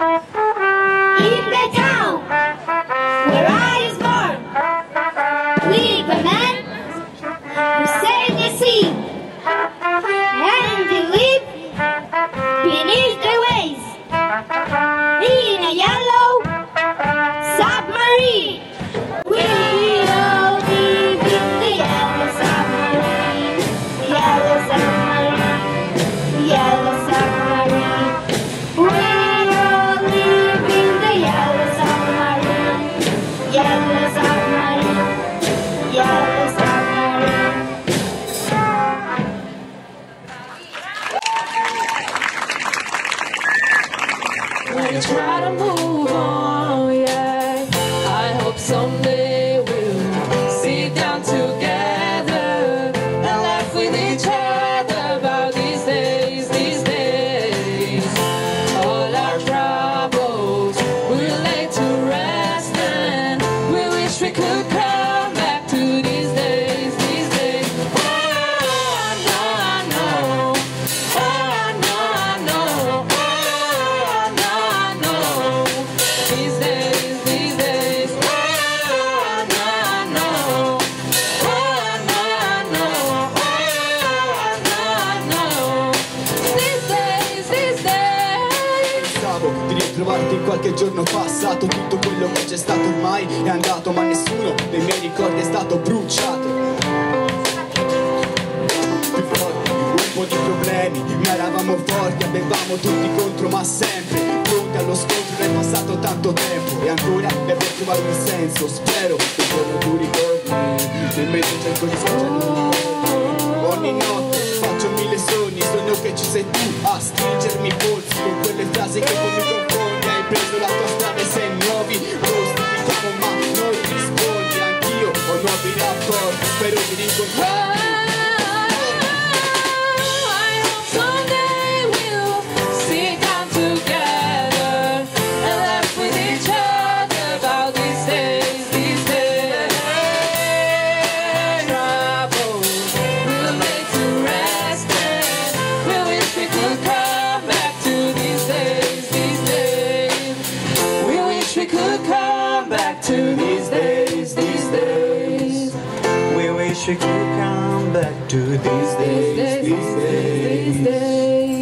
In the town where I born, who the sea, and lived beneath the qualche giorno passato Tutto quello che c'è stato ormai è andato Ma nessuno dei miei ricordi è stato bruciato. Più forti, un po' di problemi Ma eravamo forti, avevamo tutti contro Ma sempre pronti allo scontro È passato tanto tempo E ancora deve trovare un senso. Spero che giorno tu ricordi Nemmeno cerco di sfoggiare Ogni notte faccio mille sogni, sogno che ci sei tu a stringermi i polsi con quelle frasi che microfoni hai wish we could come back to these days, these days. These days.